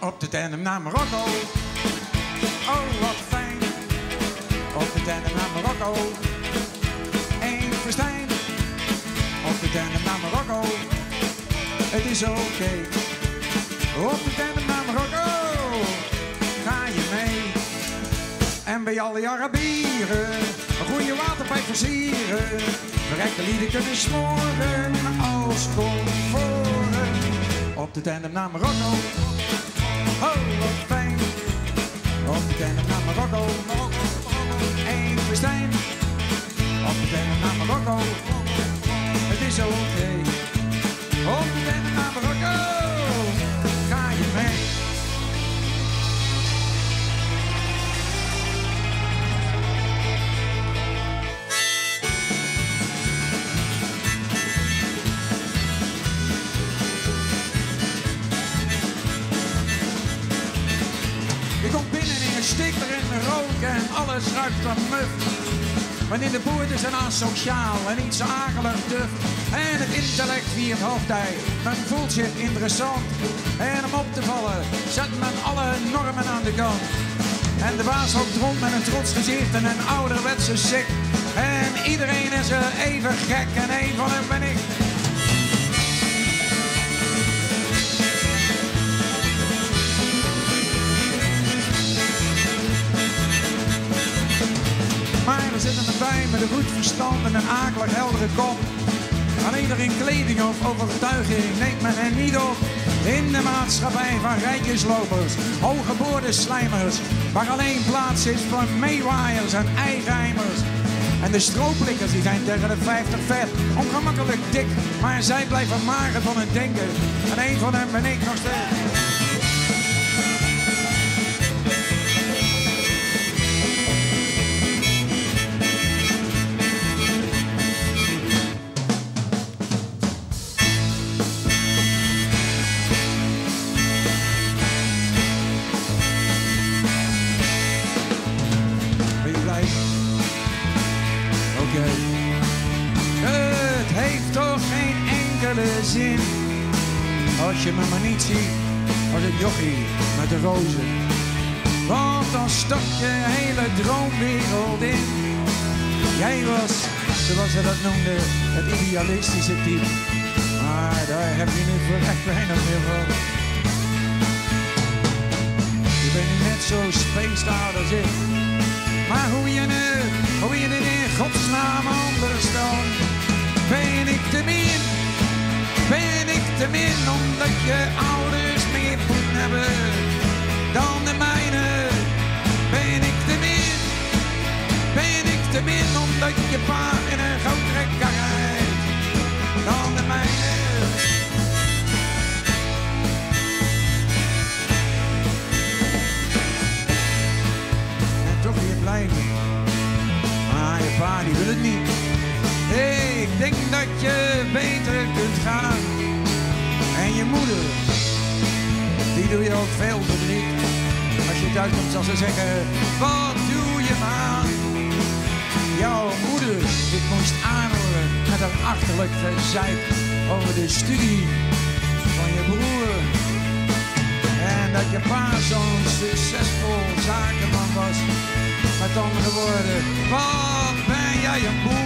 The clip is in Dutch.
op de tandem naar Marokko. Oh, wat fijn. Op de tandem naar Marokko. Eén festijn. Op de tandem naar Marokko. Het is oké. Op de tandem naar Marokko. Ga je mee. En bij alle Arabieren een goede waterpijp versieren. Verrekte lieden kunnen smoren als comforen. Op de tandem naar Marokko. Oh, wat fijn. Op de tandem naar Marokko. Je komt binnen en je stikt er in de rook en alles ruikt naar muf. Wanneer de boerten zijn asociaal en niet zo akelig duf. En het intellect viert hoofdij, dan voelt het interessant. En om op te vallen, zet men alle normen aan de kant. En de baas loopt rond met een trots gezicht en een ouderwetse sik. En iedereen is er even gek en een van hen ben ik. Een goed verstand en een akelig heldere kop. Aan iedereen kleding of overtuiging neemt men hen niet op. In de maatschappij van rijkeslopers, hooggeboorde slijmers. Waar alleen plaats is voor meewaaiers en eigenheimers. En de strooplikkers die zijn tegen de 50 vet, ongemakkelijk dik. Maar zij blijven mager van het denken. En een van hen ben ik nog steeds. Zin als je me maar niet ziet als het jochie met de rozen. Want dan stort je hele droomwereld in. Jij was, zoals ze dat noemden, het idealistische type. Maar daar heb je nu voor echt weinig meer van. Je bent nu net zo spaced als ik. Maar hoe je het, hoe je het in godsnaam anders dan? Ben ik te min, te min omdat je ouders meer poen hebben dan de mijne? Ben ik te min, ben ik te min omdat je pa in een groot trekker rijdt dan de mijne? en toch weer blijven. Maar je pa die wil het niet. Hey, ik denk dat je beter kunt gaan. Je moeder, die doe je ook veel verdriet. Als je thuis komt zal ze zeggen, wat doe je maar? Jouw moeder, ik moest aanhoren met een achterlijk gezeik over de studie van je broer. En dat je pa zo'n succesvol zakenman was. Met andere woorden, wat ben jij een boer?